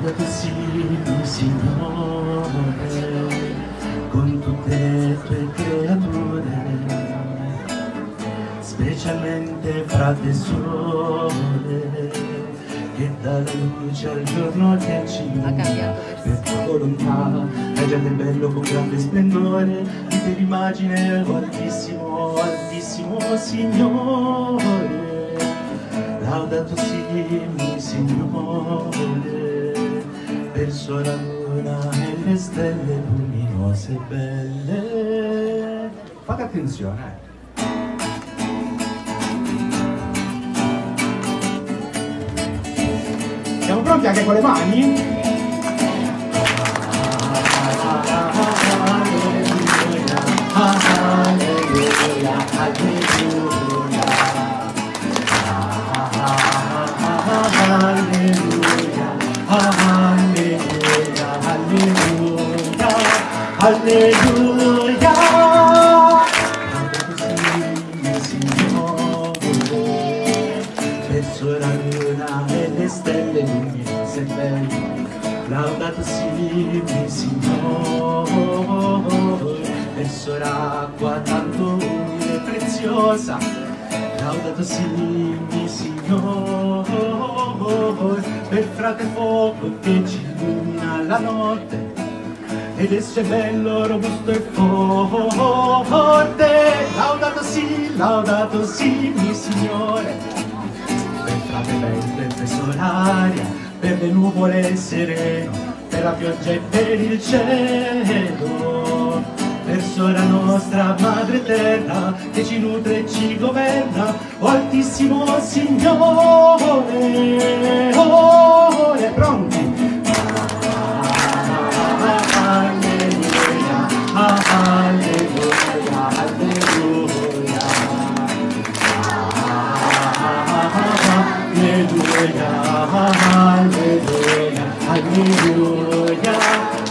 Laudato sia Signore, con tutte le tue creature, specialmente frate e sole, che dà luce al giorno che ci per tua volontà, reggia del bello con grande splendore, di te l'immagine, oh altissimo, altissimo Signore. Laudato sia Signore, verso la luna e le stelle luminose e belle. Fate attenzione. eh. Siamo pronti anche con le mani? Alleluia, alleluia, Alleluia, alleluia. Signore, verso la luna e le stelle luminose belle, laudato sia Signore, verso l'acqua tanto umile e preziosa, laudato sia Signore, per frate fuoco che ci illumina la notte, ed esso è bello, robusto e forte, laudato sì, laudato sì, mio Signore, per frate vento e preso l'aria, per le nuvole sereno, per la pioggia e per il cielo, verso la nostra madre terra, che ci nutre e ci governa, o altissimo Signore, oh,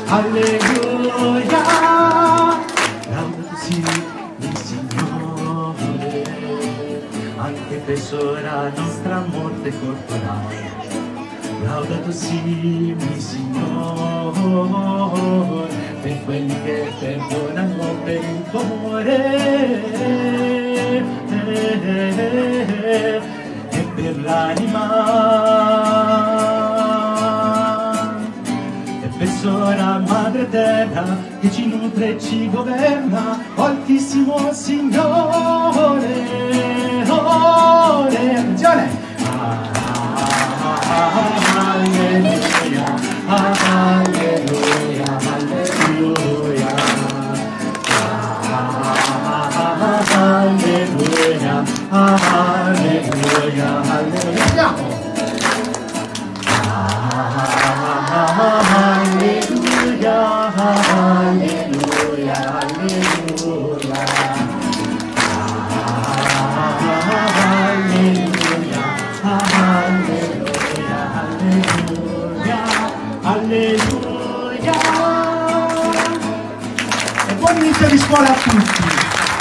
alleluia. Laudato sia il Signore, anche presso la nostra morte corporale. Laudato sia il Signore, per quelli che perdonano per il tuo amore e per l'anima madre terra che ci nutre e ci governa, altissimo Signore, ore, attenzione! Alleluia, alleluia, alleluia. Alleluia, alleluia, alleluia. Alleluia, alleluia, alleluia. E buon inizio di scuola a tutti.